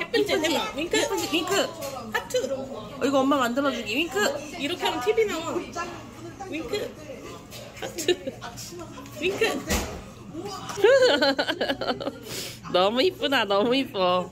예쁜지 해봐. 윙크. 윙크 하트. 어, 이거 엄마 만들어주기. 윙크. 이렇게 하면 TV 나와. 윙크. 하트. 윙크. 너무 이쁘다. 너무 이뻐.